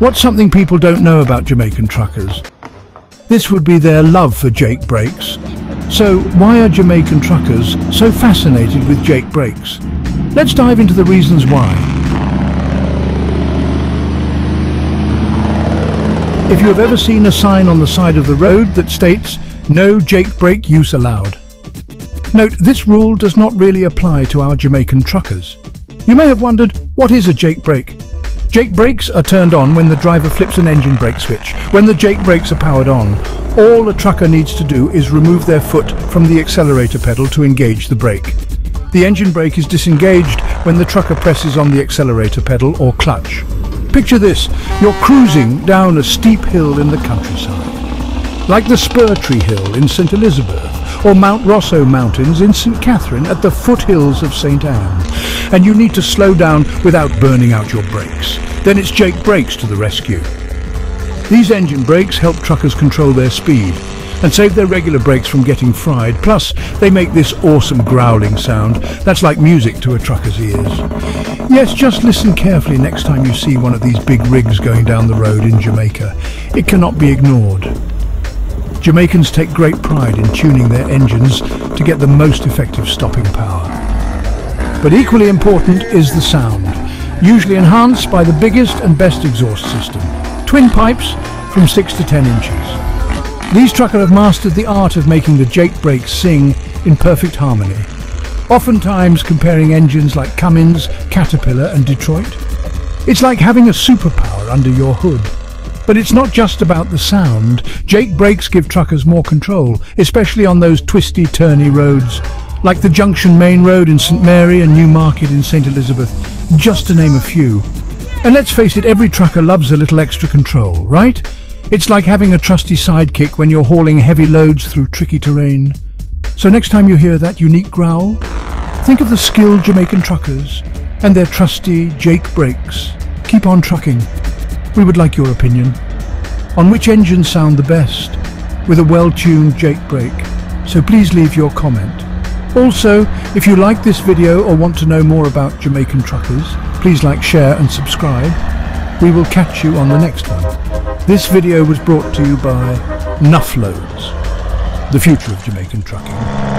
What's something people don't know about Jamaican truckers? This would be their love for Jake brakes. So why are Jamaican truckers so fascinated with Jake brakes? Let's dive into the reasons why. If you have ever seen a sign on the side of the road that states, no Jake brake use allowed. Note, this rule does not really apply to our Jamaican truckers. You may have wondered, what is a Jake brake? Jake brakes are turned on when the driver flips an engine brake switch. When the Jake brakes are powered on, all a trucker needs to do is remove their foot from the accelerator pedal to engage the brake. The engine brake is disengaged when the trucker presses on the accelerator pedal or clutch. Picture this, you're cruising down a steep hill in the countryside, like the Spur Tree Hill in St Elizabeth, or Mount Rosser Mountains in St Catherine at the foothills of St Ann, and you need to slow down without burning out your brakes. Then it's Jake Brakes to the rescue. These engine brakes help truckers control their speed and save their regular brakes from getting fried. Plus, they make this awesome growling sound that's like music to a trucker's ears. Yes, just listen carefully next time you see one of these big rigs going down the road in Jamaica. It cannot be ignored. Jamaicans take great pride in tuning their engines to get the most effective stopping power. But equally important is the sound, usually enhanced by the biggest and best exhaust system. Twin pipes from 6 to 10 inches. These truckers have mastered the art of making the Jake brakes sing in perfect harmony, oftentimes comparing engines like Cummins, Caterpillar and Detroit. It's like having a superpower under your hood. But it's not just about the sound. Jake brakes give truckers more control, especially on those twisty, turny roads, like the Junction Main Road in St Mary and Newmarket in St Elizabeth, just to name a few. And let's face it, every trucker loves a little extra control, right? It's like having a trusty sidekick when you're hauling heavy loads through tricky terrain. So next time you hear that unique growl, think of the skilled Jamaican truckers and their trusty Jake brakes. Keep on trucking. We would like your opinion. On which engines sound the best with a well-tuned Jake brake? So please leave your comment. Also, if you like this video or want to know more about Jamaican truckers, please like, share and subscribe. We will catch you on the next one. This video was brought to you by Nuff Loads, the future of Jamaican trucking.